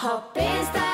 Ha pénztárcád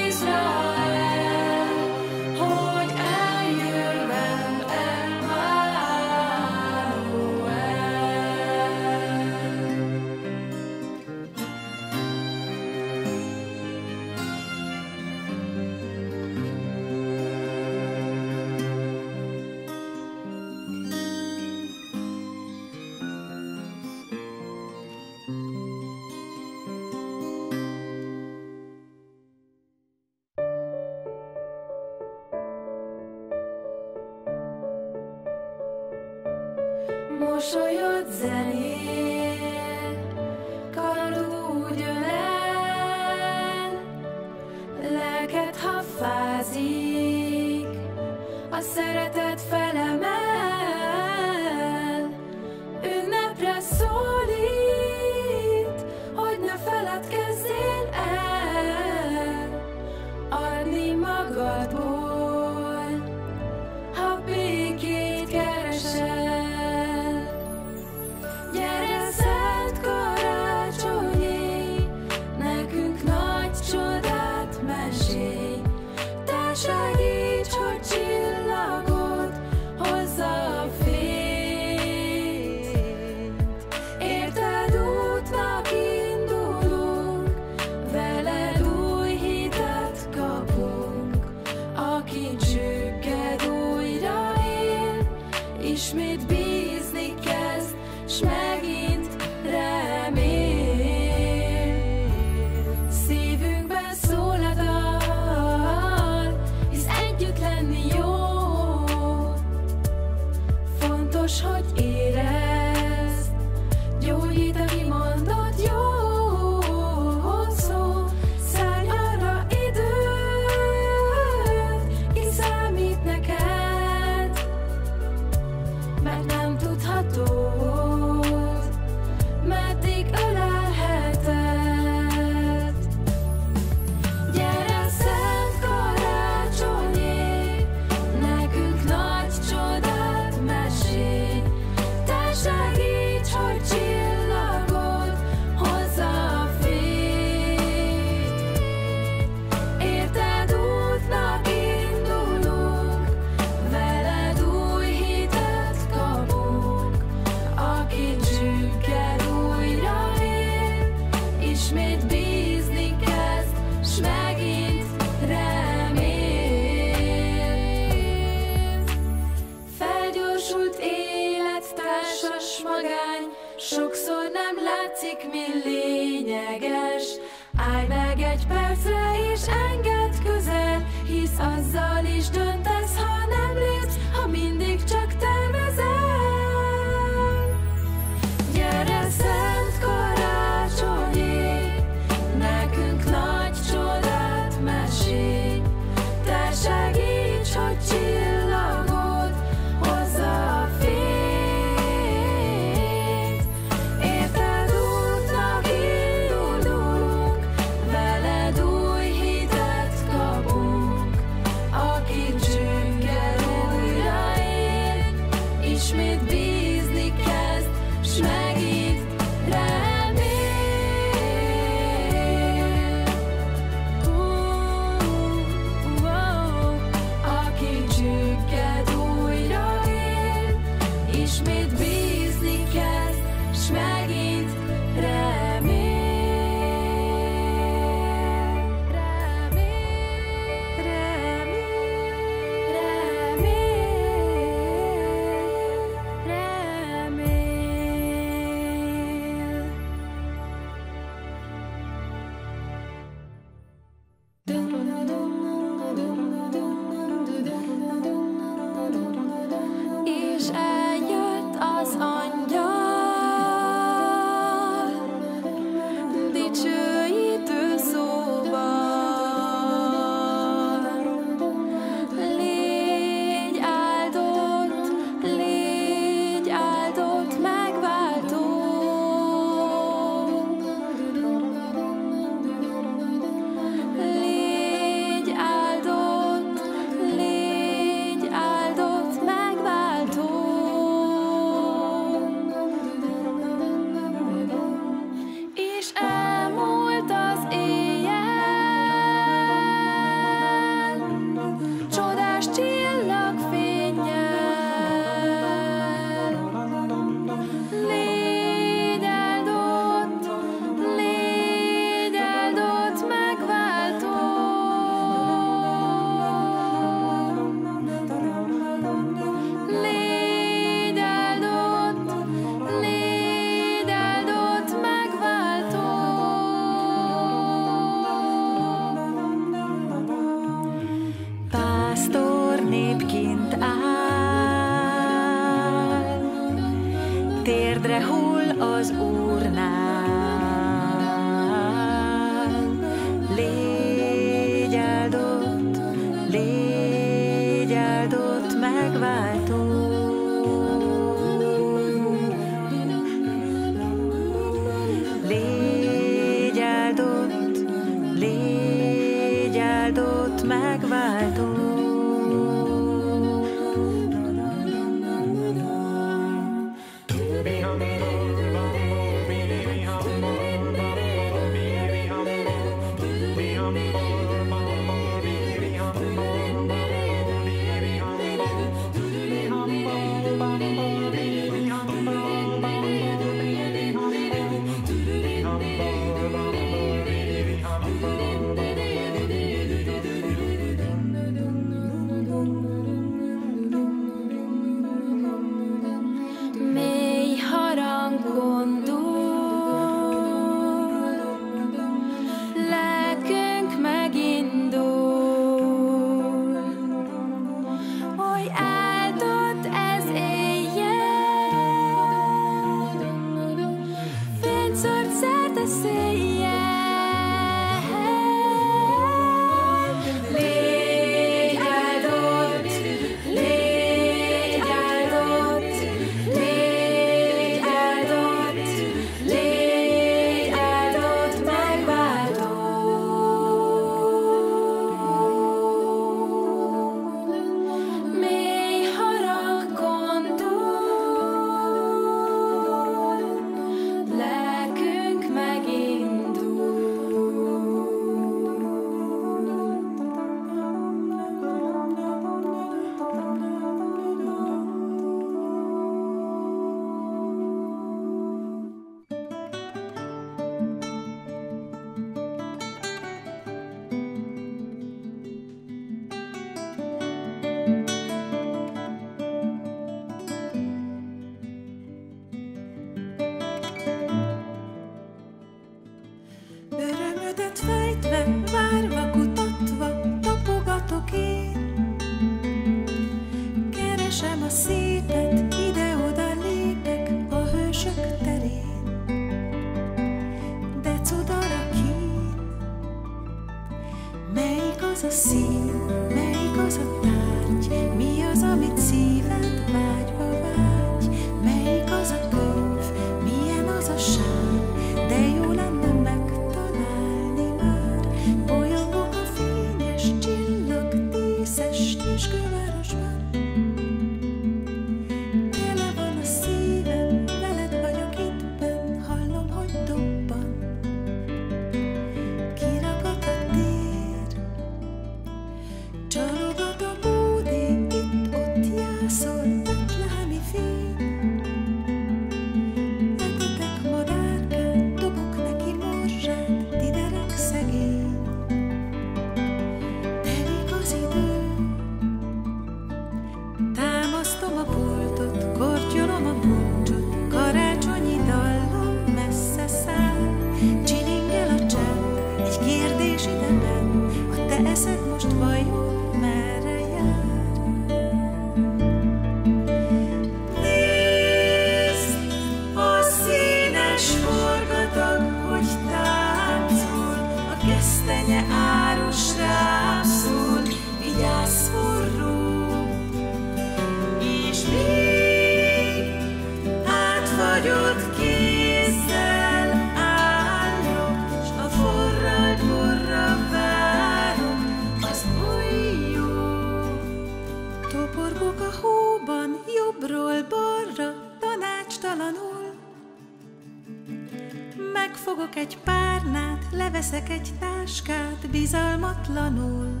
Veszek egy táskát bizalmatlanul,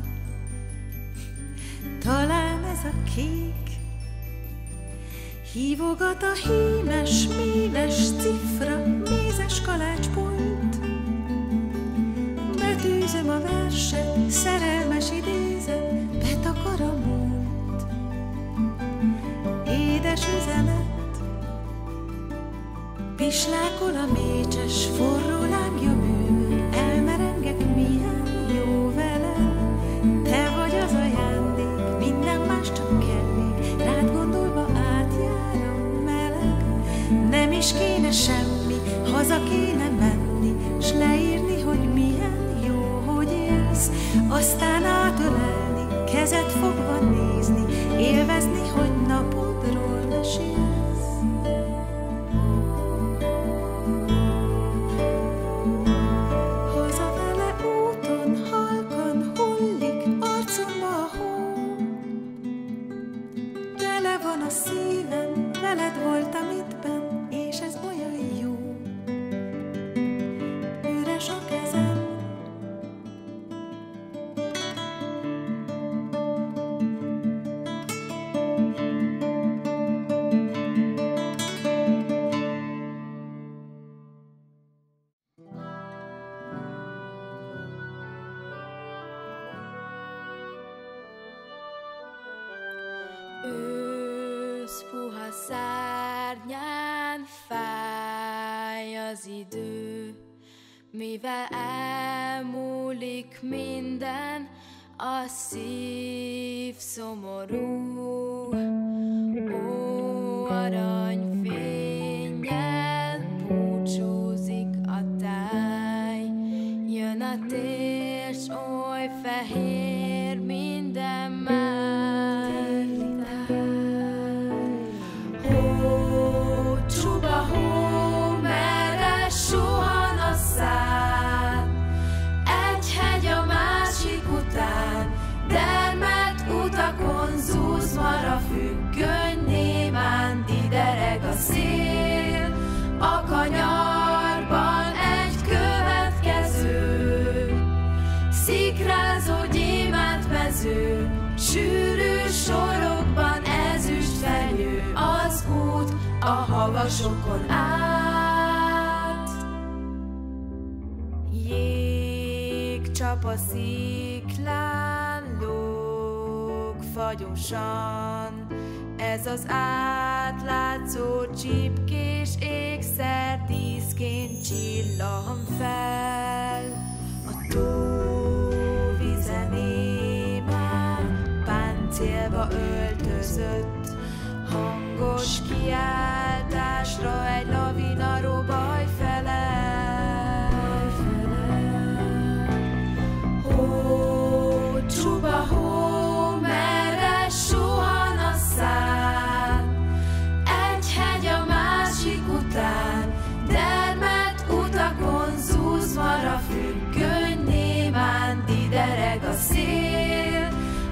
talán ez a kék. Hívogat a hímes, méves cifra, mézes kalácspult. Betűzöm a verset, szerelmes idézet, betakar a múlt. Édes üzenet, pislákol a mécses, forró lángja mű. haza kéne menni, s leírni, hogy milyen jó, hogy élsz, aztán átölelni, kezet fogva nézni, élvezni, hogy napodról mesél. Mivel elmúlik minden, a szív szomorú, ó, arany. Uzmara függöny némán didereg a szél, a kanyarban egy következő, szikrázó gyémánt mező, sűrű sorokban ezüst fenyő, az út a havasokon át. Jég csap a sziklán fagyosan. Ez az átlátszó csipkés ékszer tízként csillan fel. A tó vizenében páncélba öltözött, hangos kiáltásra egy lavina robban.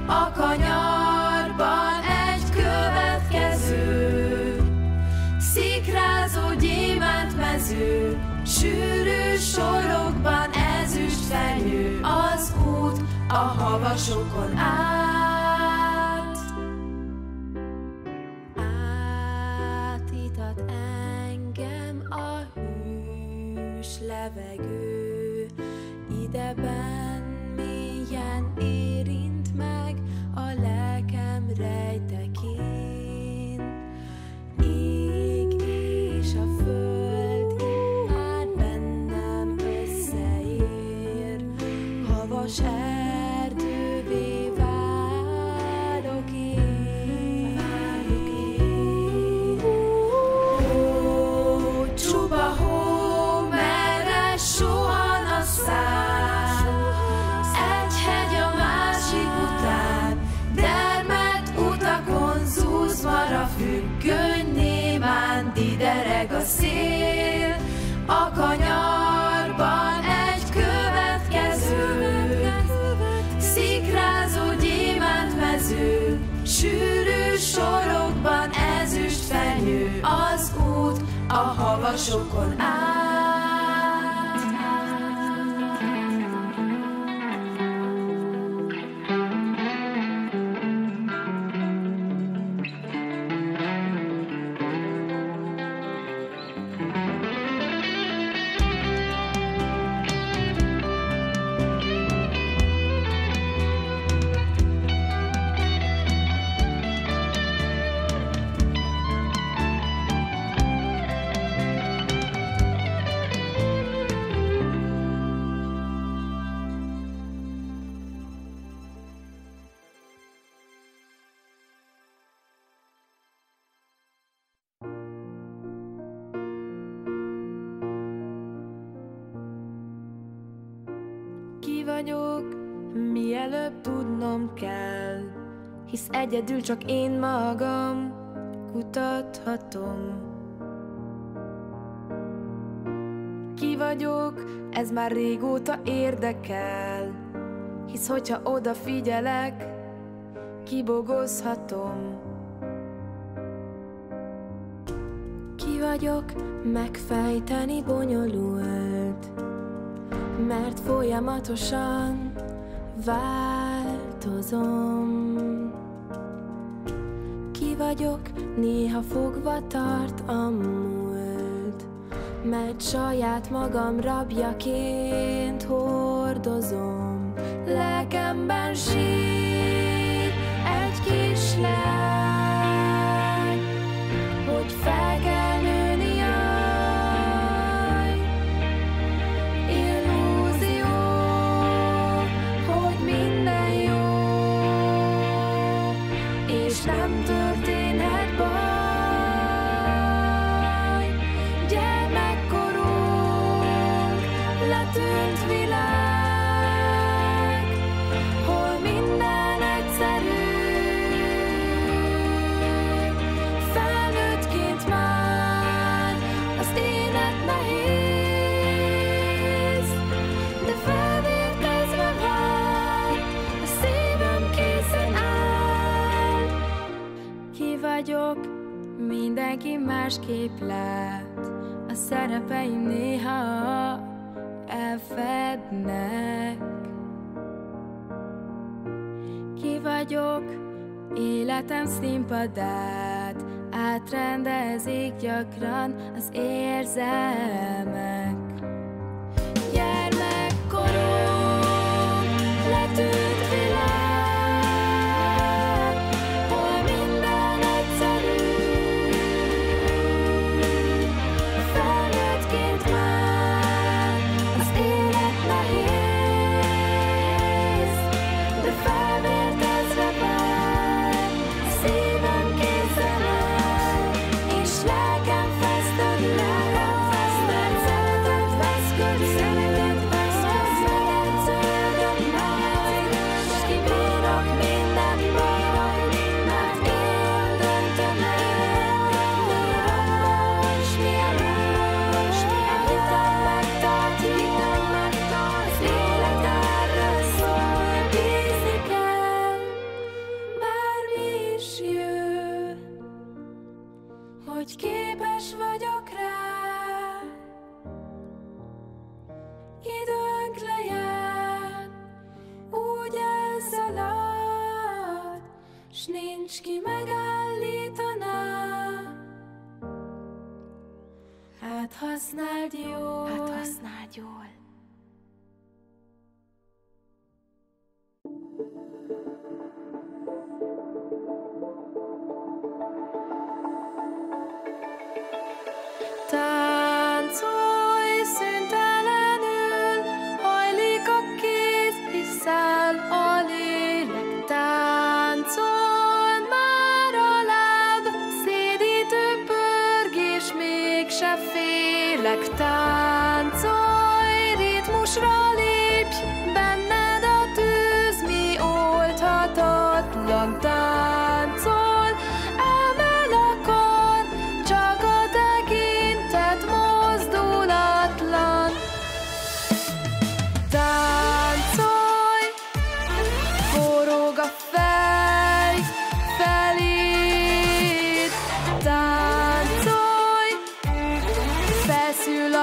A kanyarban egy következő, szikrázó gyémánt mező, sűrű sorokban ezüst fenyő, az út a havasokon át. Átítat engem a hűs levegő, sűrű sorokban ezüst fenyő, az út a havasokon át. Hisz egyedül csak én magam kutathatom. Ki vagyok, ez már régóta érdekel, hisz hogyha odafigyelek, kibogozhatom. Ki vagyok, megfejteni bonyolult, mert folyamatosan változom. Vagyok, néha fogva tart a múlt, mert saját magam rabjaként hordozom. Lelkemben sír mindenki másképp lát, a szerepeim néha elfednek. Ki vagyok, életem színpadát átrendezik gyakran az érzelmek.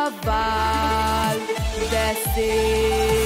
carnaval descer.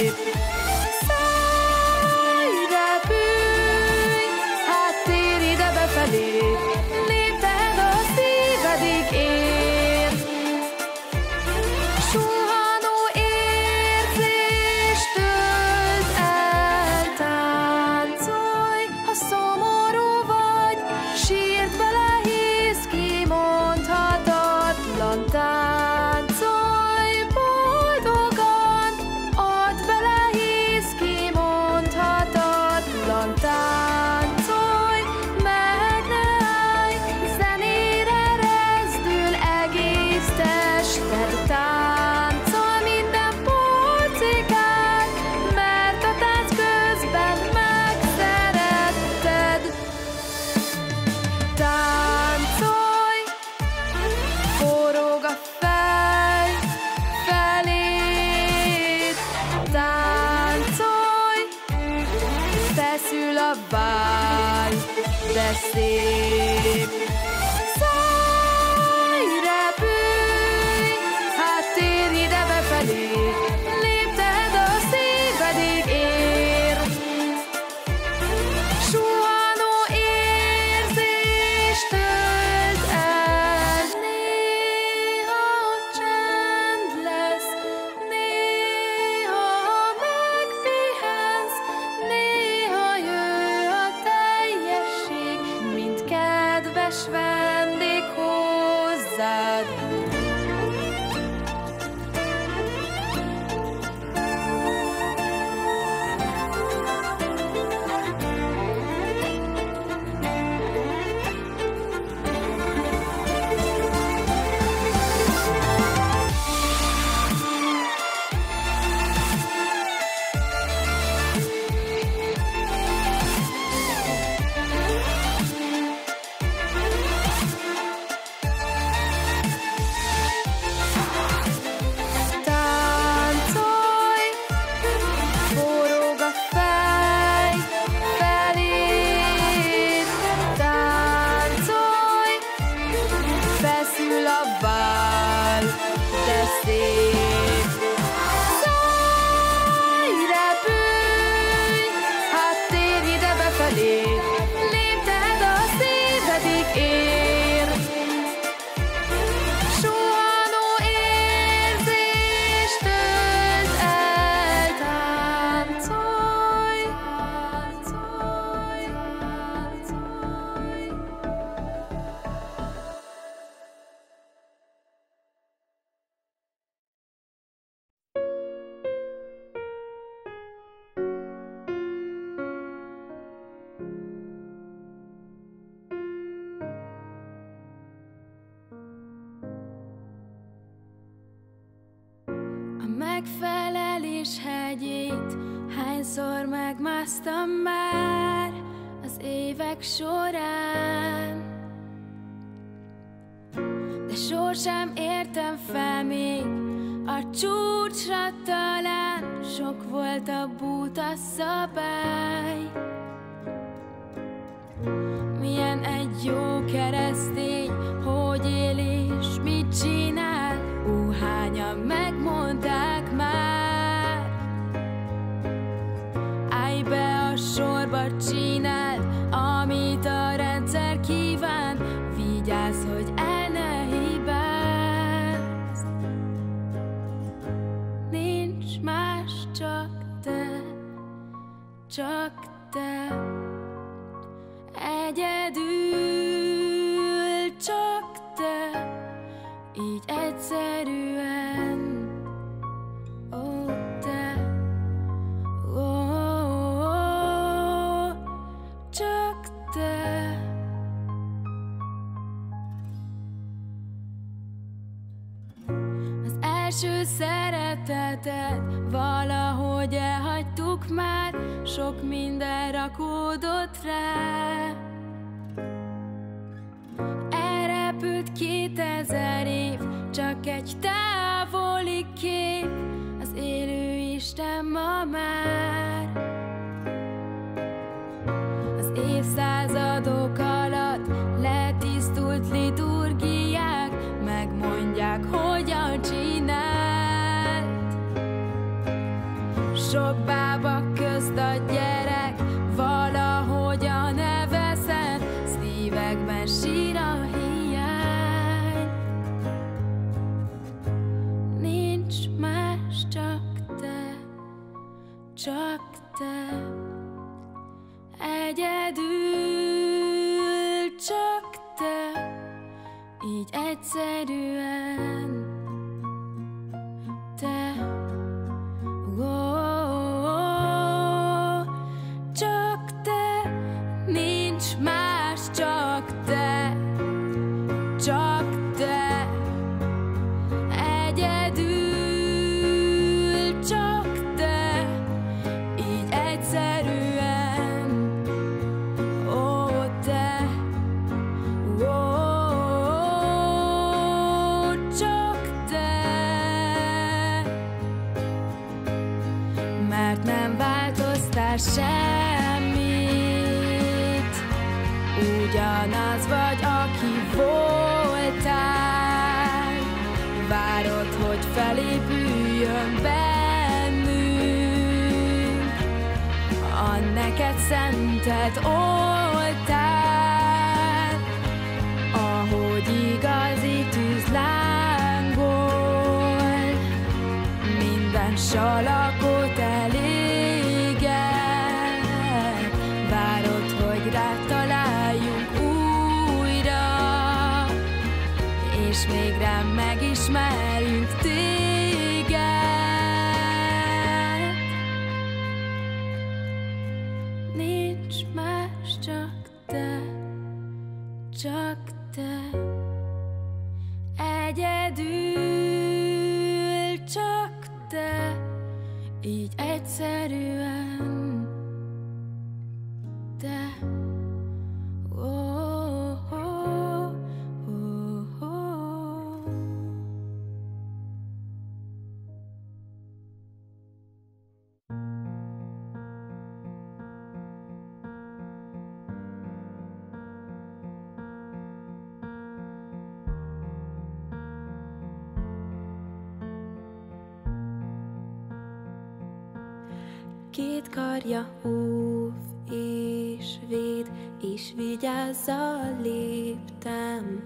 Karja óv és véd, és vigyázzal léptem,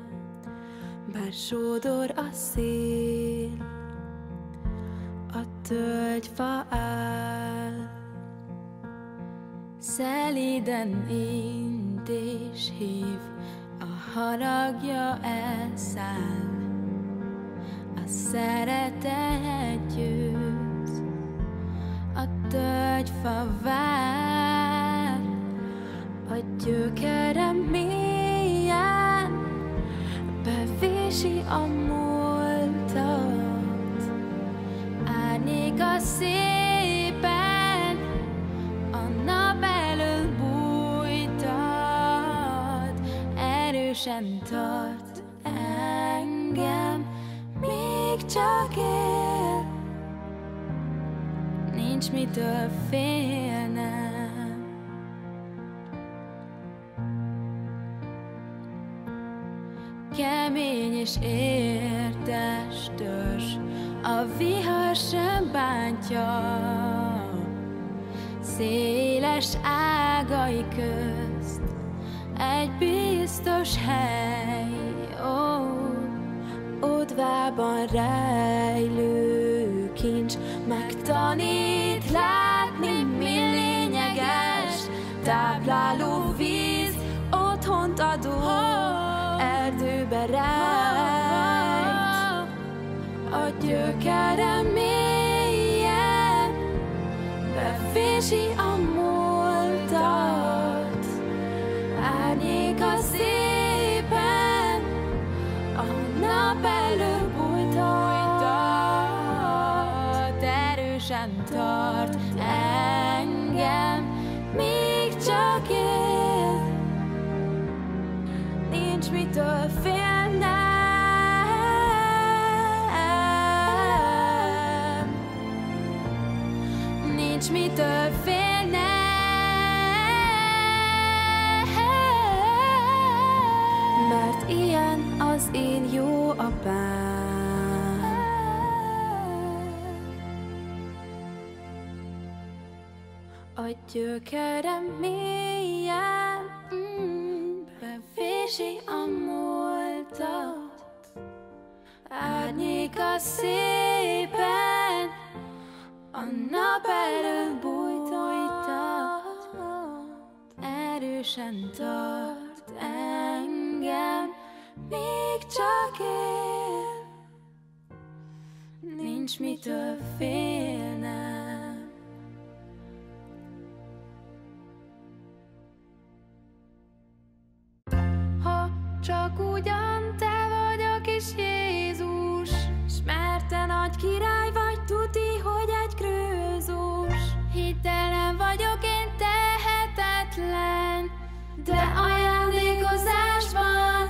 bár sódor a szél, a tölgyfa áll. Szeliden int és hív, a haragja elszáll, a szeretet győz, a tölgyfa vár, a gyökerem mélyen bevési a múltat, árnyéka szépen a nap elől bújtat, erősen tart engem, még csak él. Nincs mitől félnem. Kemény és értes törzs, a vihar sem bántja. Széles ágai közt egy biztos hely, ó, Odvában rejlő kincs tanít látni, mi lényeges, tápláló víz, otthont adó, erdőbe rejt. A gyökere mélyen befési a múltat, árnyék a szél. tart engem, még csak él. Nincs mitől félnem, nincs mitől félnem, mert ilyen az én jó apám. A gyökere mélyen mm, bevési a múltat, árnyék a szépen, a nap előtt bújtóitat, erősen tart engem, még csak én. Nincs mitől félnem. csak ugyan te vagy a kis Jézus, s mert te nagy király vagy, tuti, hogy egy krőzus. Hitelen vagyok én tehetetlen, de ajándékozás van.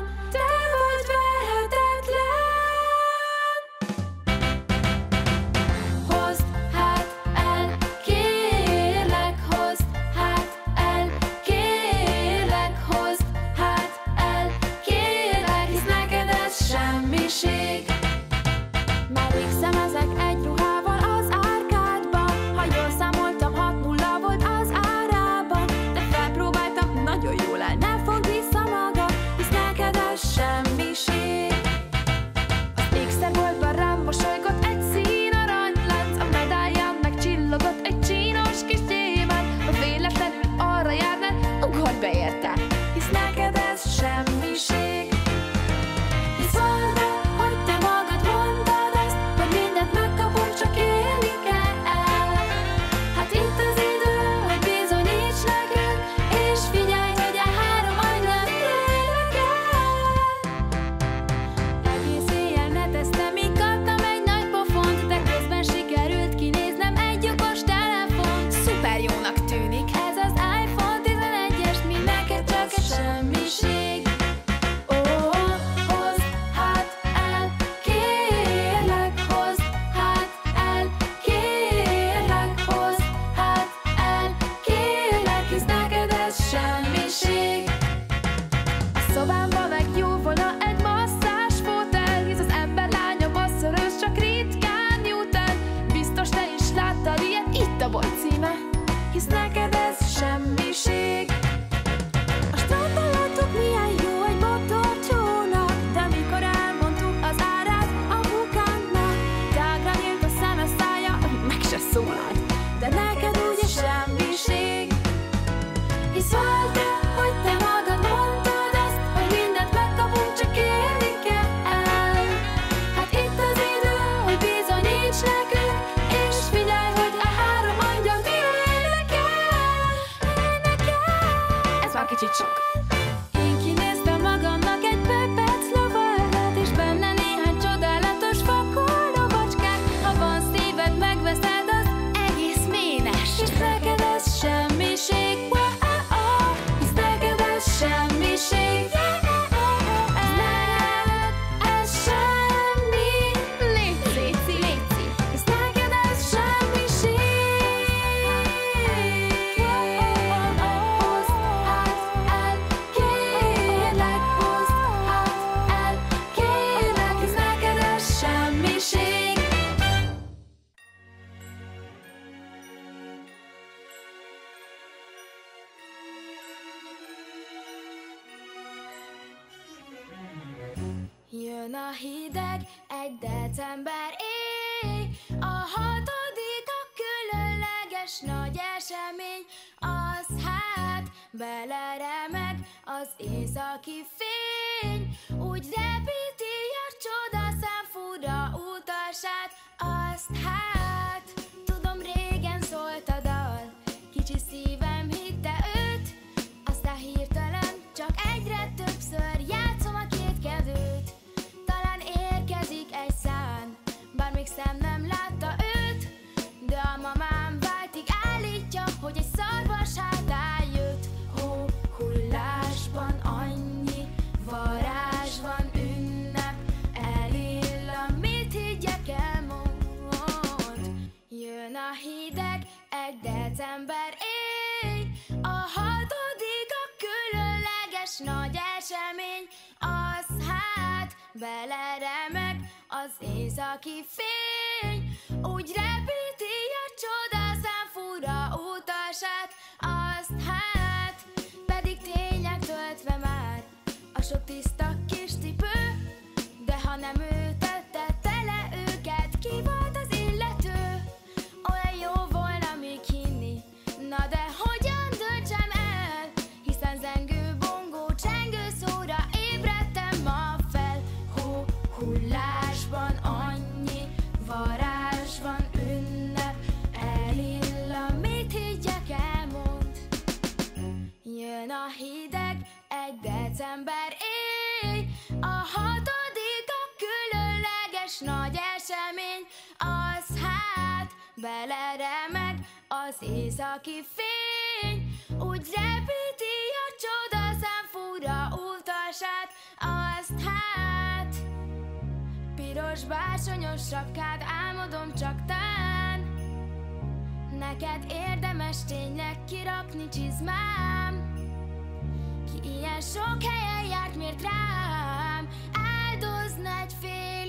december éj, a hatodik a különleges nagy esemény, az hát beleremeg az északi fény, úgy repíti a csodaszám fura utasát, azt hát piros bársonyos sapkád álmodom csak tán, neked érdemes tényleg kirakni csizmám. Ilyen sok helyen járt, miért rám? Áldoz nagy fél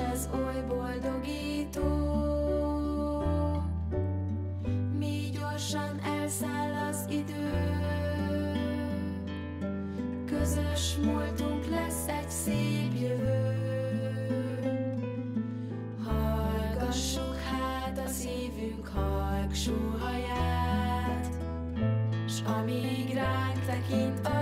ez oly boldogító. Mi gyorsan elszáll az idő, közös múltunk lesz egy szép jövő. Hallgassuk hát a szívünk halk sóhaját, s amíg ránk tekint a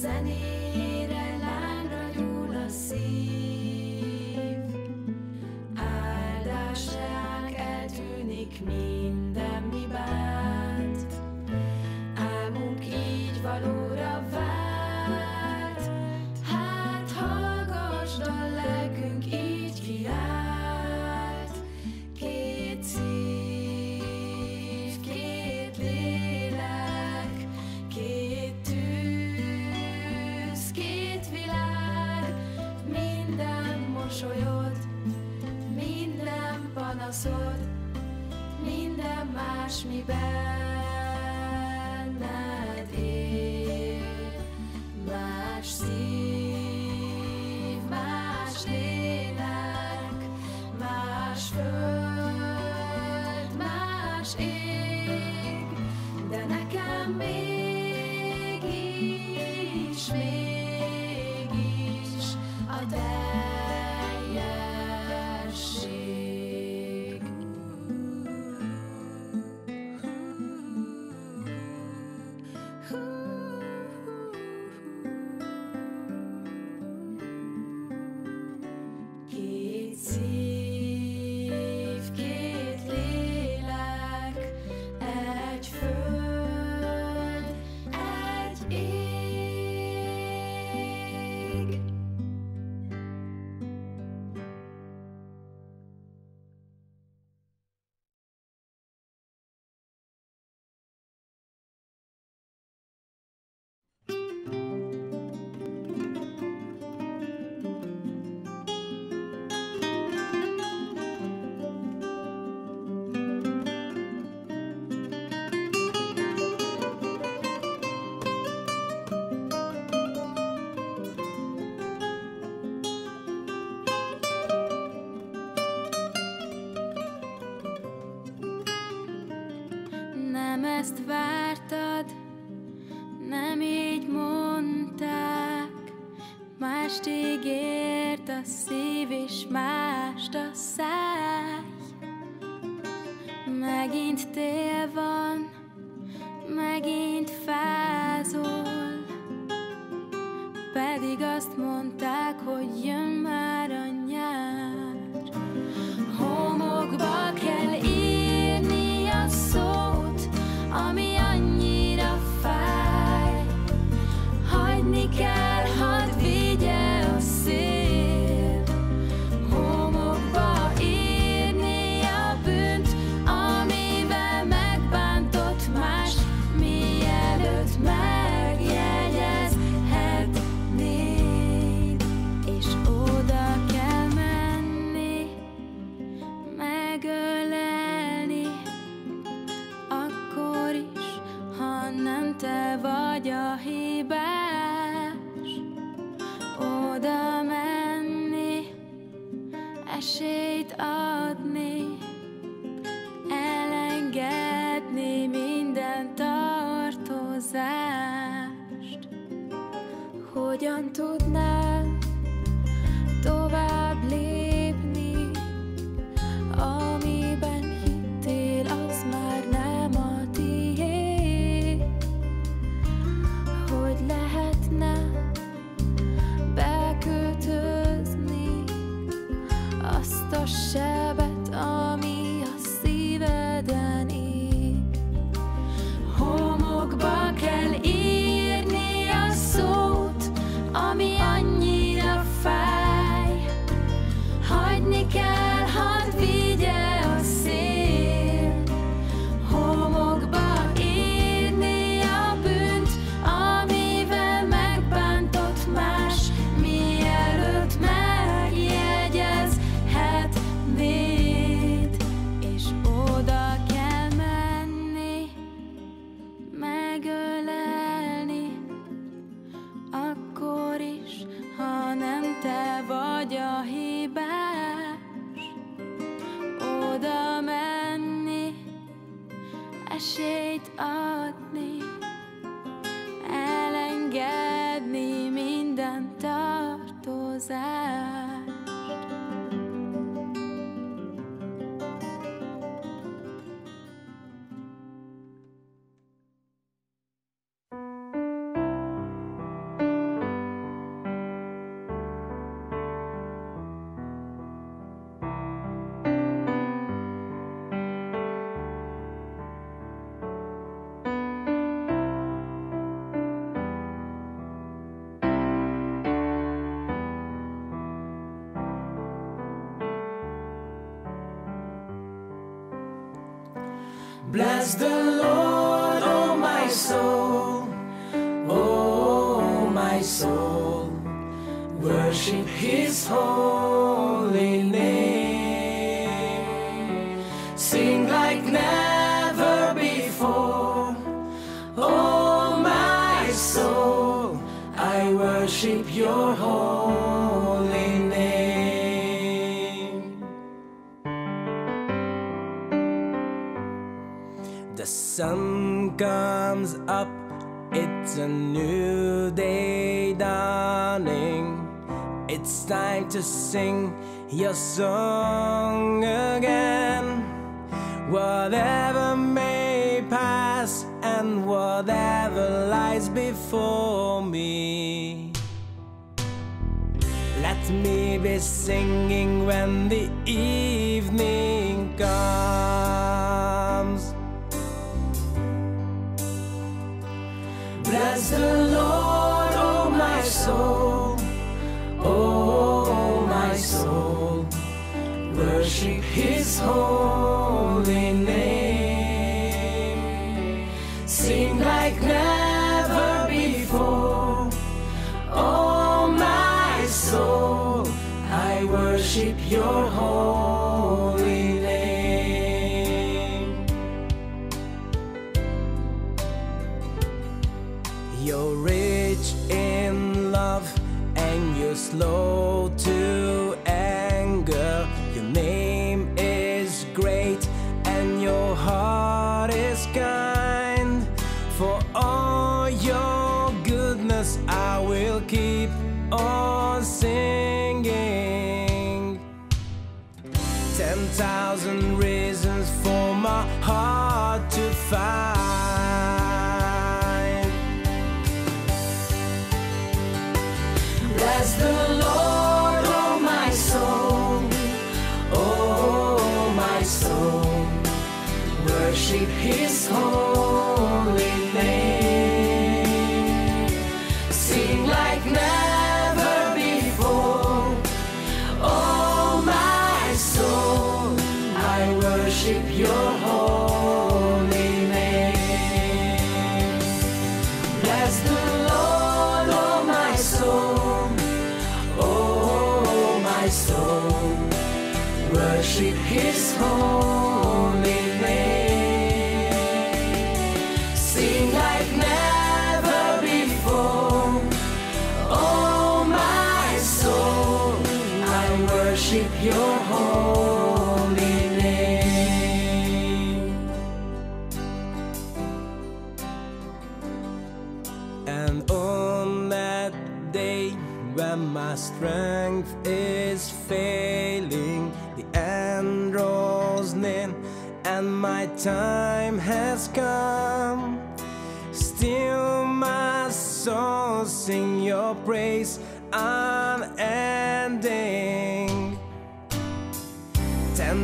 zenére. olyasmi benned él, más szív, más lélek, más föld, más ég. as the sing your song again. Whatever may pass and whatever lies before me. Let me be singing when the evening comes. Bless the Lord, oh my soul. his home.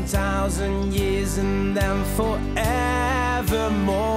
thousand years and then forevermore.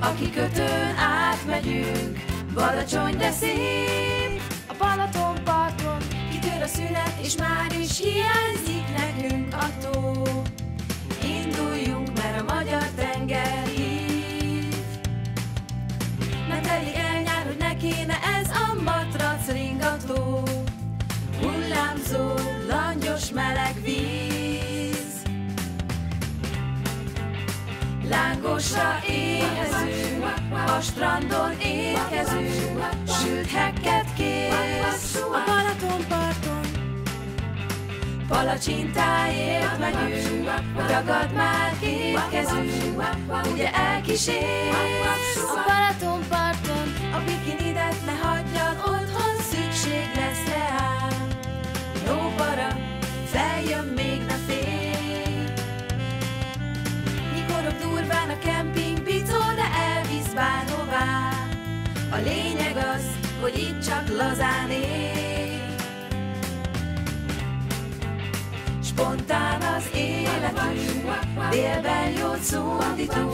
A kikötőn átmegyünk, Balacsony, de szép. A Balatonparton Kitör a szünet, és már is hiányzik nekünk a tó. Induljunk, mert a magyar tenger hív. Ne telik el nyár, hogy ne kéne ez a matrac ringató. Hullámzó, langyos meleg víz. Lángosra éhezünk, a strandon érkezünk, sült hekket kész. A Balatonparton Palacsintáért megyünk, ragad már két kezünk, ugye elkísérsz. A Balatonparton A bikinidet hogy itt csak lazán élj. Spontán az életünk, délben jót szundítunk,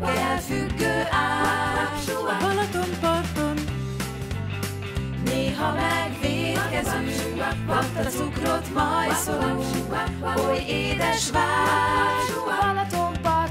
kell függő. A Balatonparton Néha megvédkezünk, a cukrot majszolunk, oly édes. A Balatonparton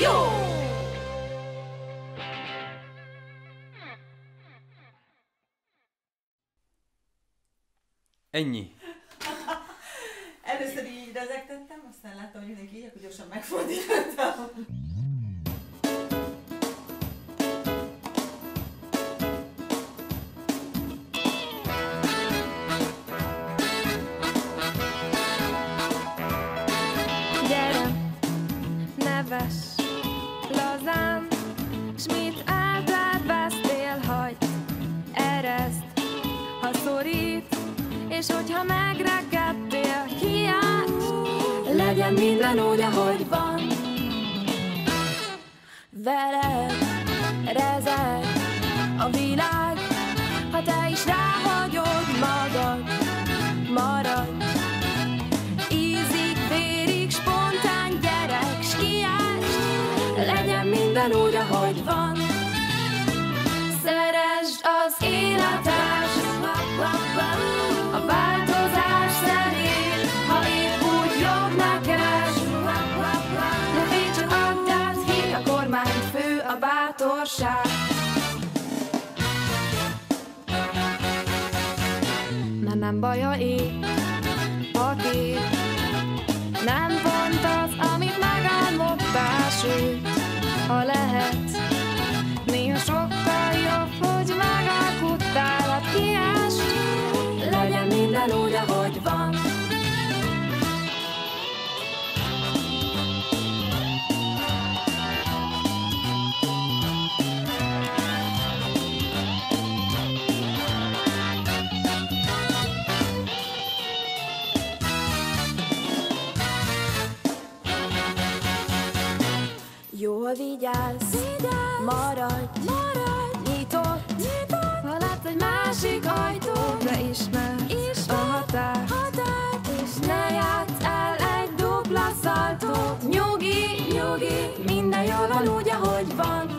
Jó! Ennyi. Először így rezegtettem, aztán láttam, hogy mindenki így, akkor gyorsan megfordítottam. Gyere, neves, és hogyha megrekedtél, kiálts, legyen minden úgy, ahogy van. Veled rezeg a világ, ha te is ráhagyod magad, maradj, ízig, vérig, spontán gyerek, s kiálts, legyen minden úgy, ahogy van. Szeresd az életes, bátorság. Mert nem baj, ha ég a kép, nem pont az, amit megálmodtál, sőt, ha lehet, Vigyázz, Vigyázz. maradj, maradj, nyitott, nyitott. Ha lát egy másik ajtó, de ismer, ismer. a határ, határ. és ne játsz el egy dupla szaltó. Nyugi, nyugi, minden jól van úgy, ahogy van.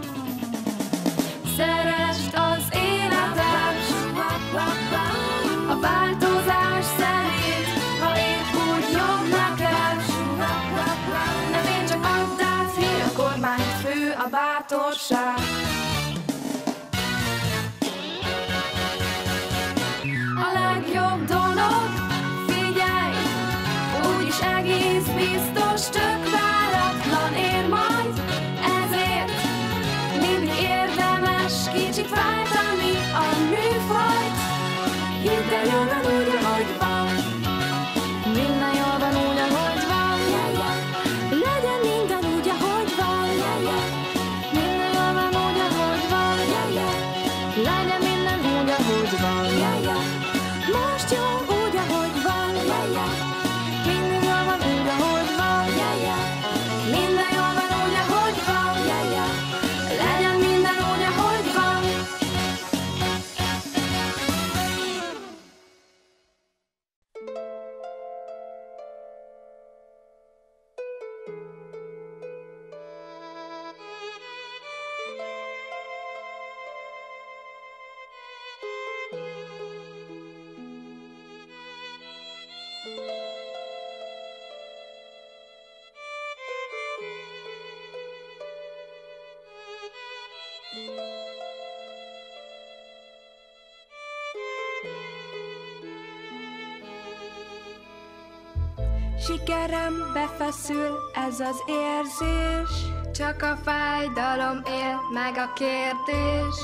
Befeszül ez az érzés. Csak a fájdalom él meg a kérdés.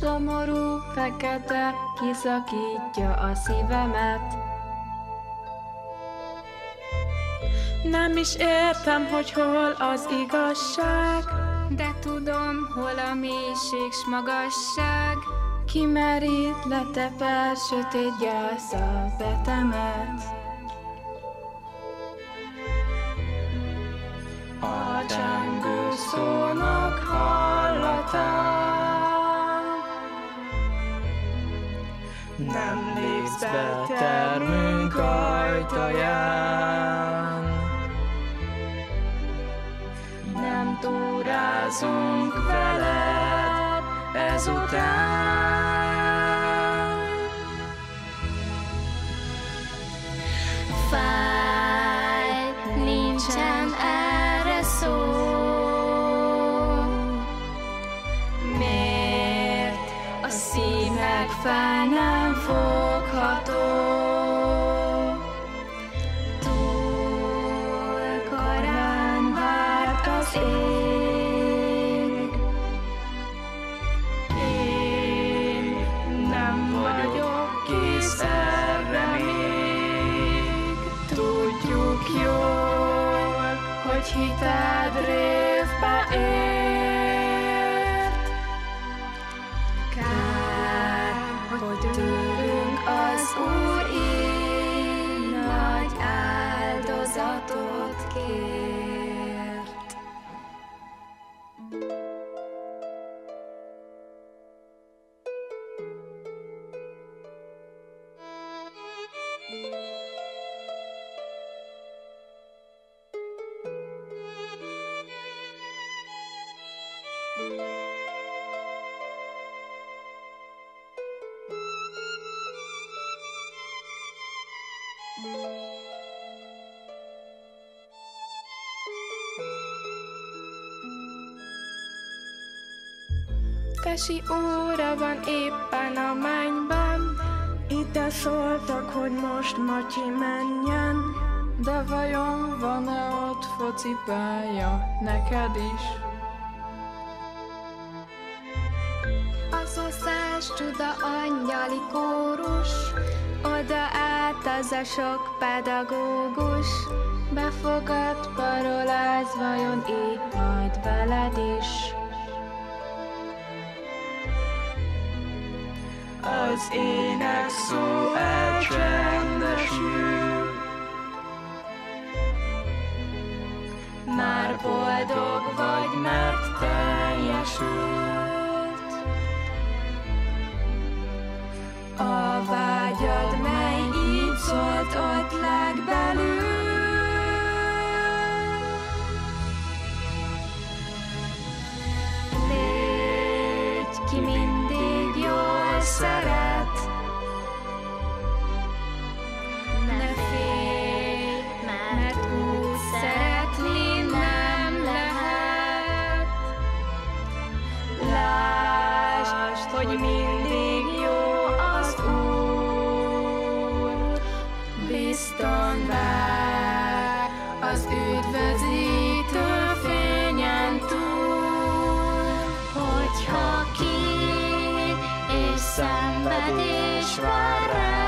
Szomorú, fekete, kiszakítja a szívemet. Nem is értem, hogy hol az igazság. De tudom, hol a mélység s magasság. Kimerít, letepel, sötét gyásza betemet hallatán Nem lépsz be termünk ajtaján. Nem túrázunk veled ezután nem fogható Tesi óra van éppen a mennyben Ide szóltak, hogy most Matyi menjen De vajon van-e ott focipálya neked is? Az oszás csuda angyali kórus, oda át az a sok pedagógus, Befogad paroláz, vajon így majd veled is? az ének szó elcsendesül. Már boldog vagy, mert teljesült. A vágy bizton vár az üdvözítő fényen túl, hogyha ki és szenvedés vár rá,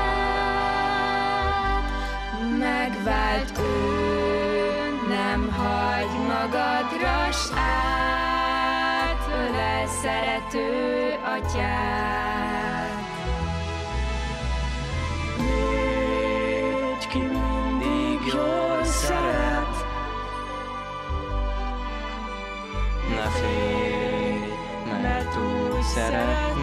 megvált ő, nem hagy magadra s át, ölel szerető atyád. Úgy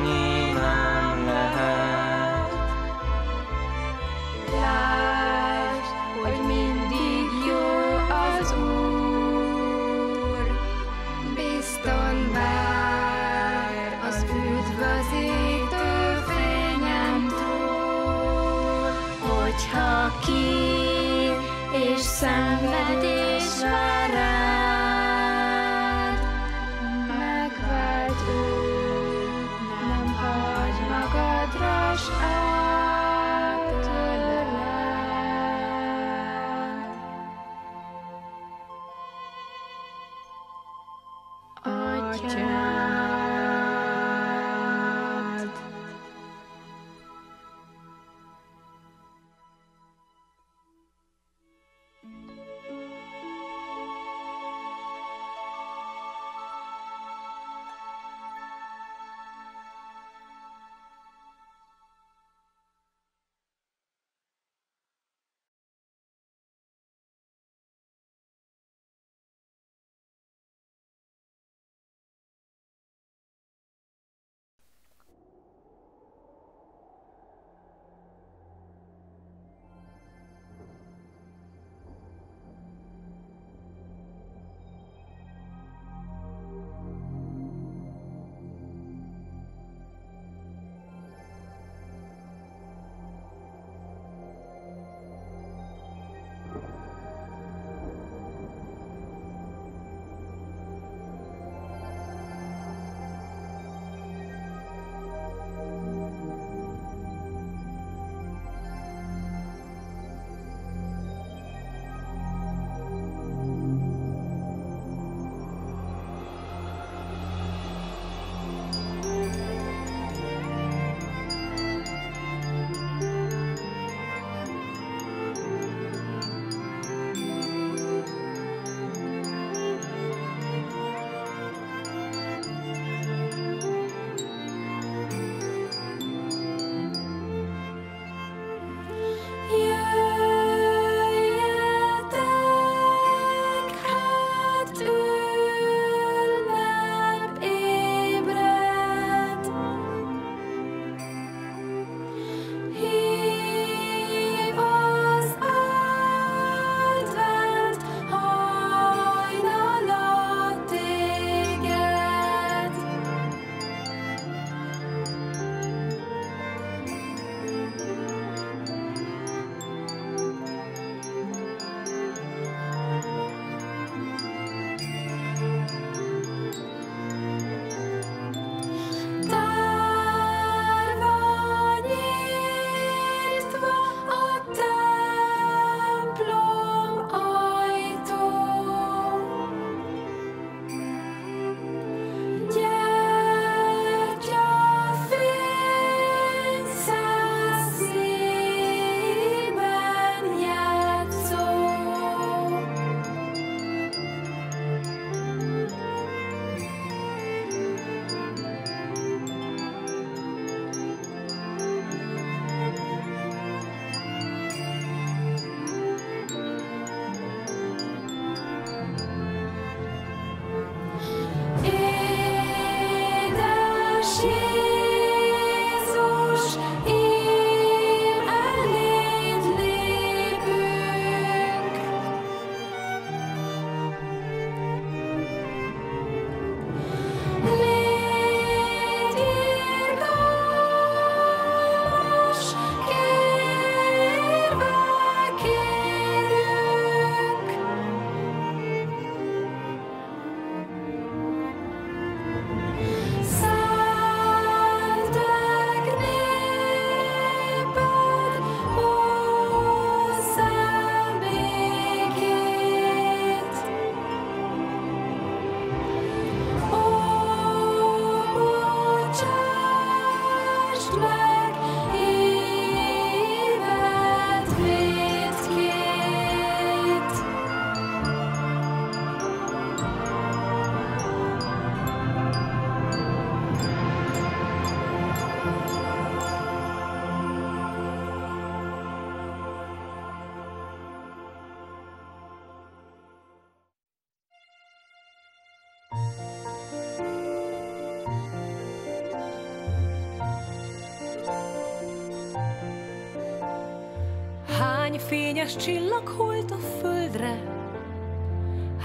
Édes csillag holt a földre,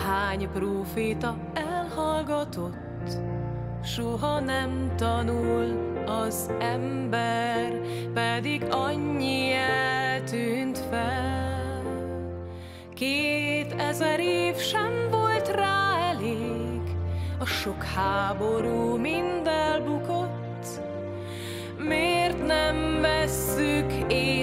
hány próféta elhallgatott, soha nem tanul az ember, pedig annyi eltűnt fel. Két ezer év sem volt rá elég, a sok háború mind elbukott, miért nem vesszük észre?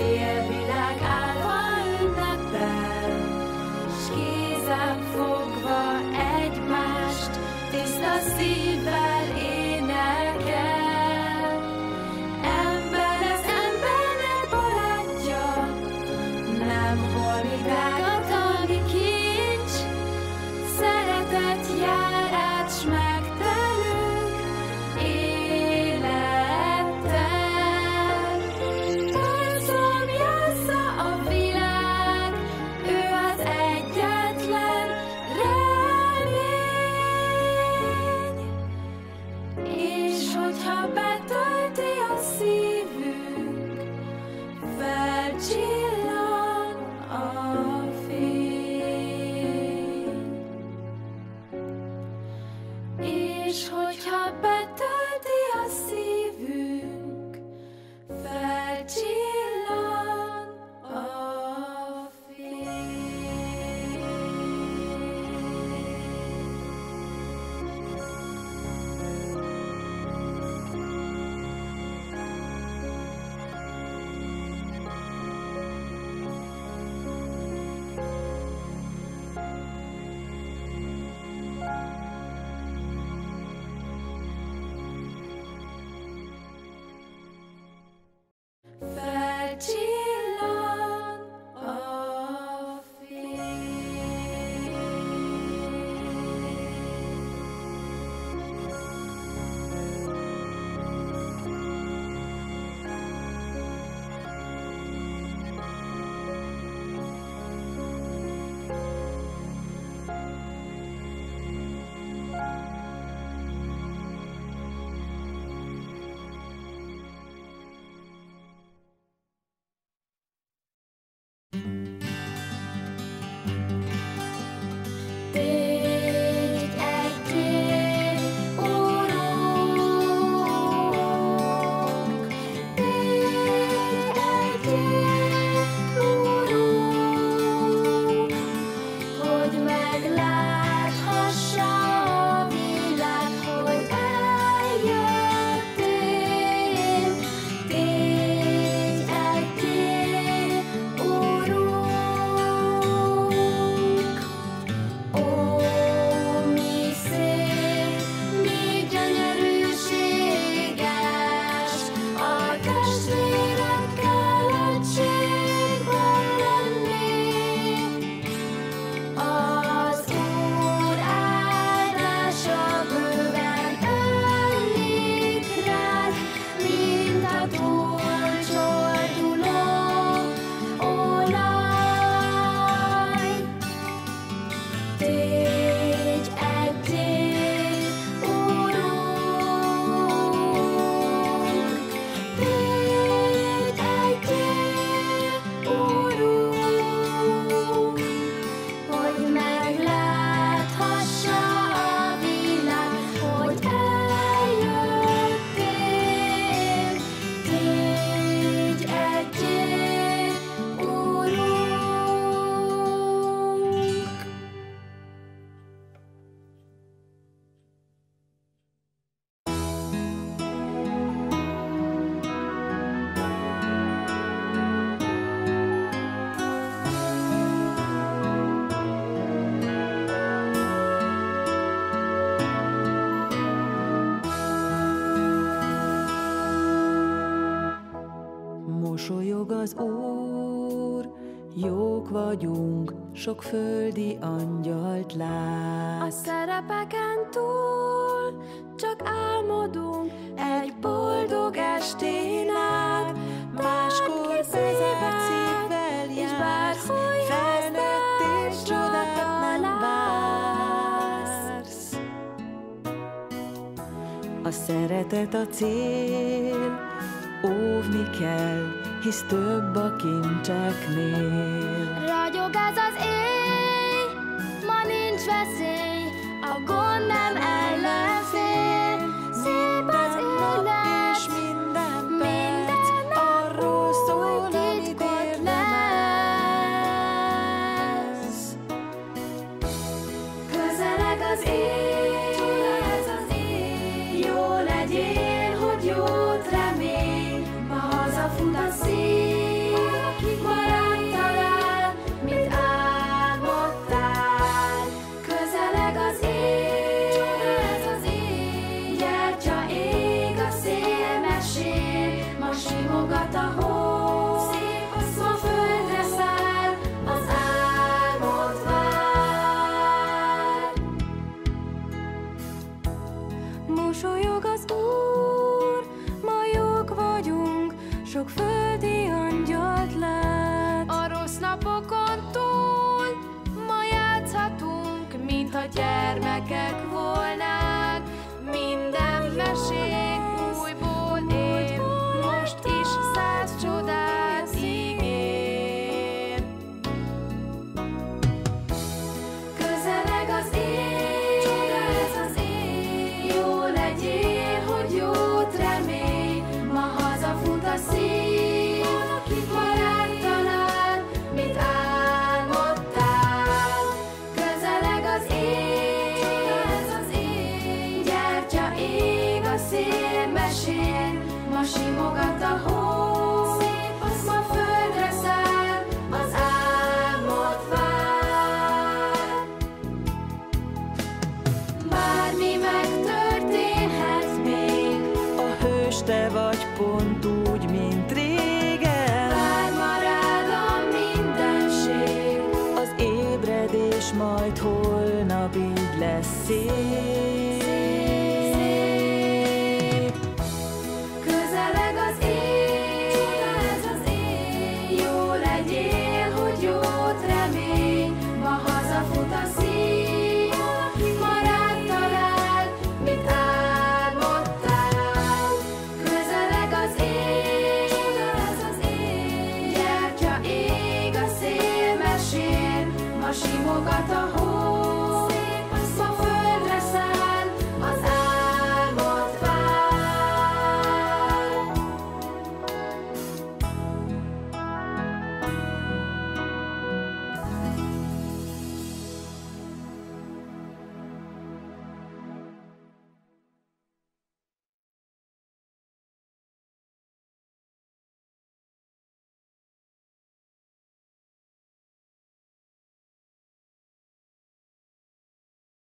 Yeah. Szeretet a cél, óvni kell, hisz több a kincseknél.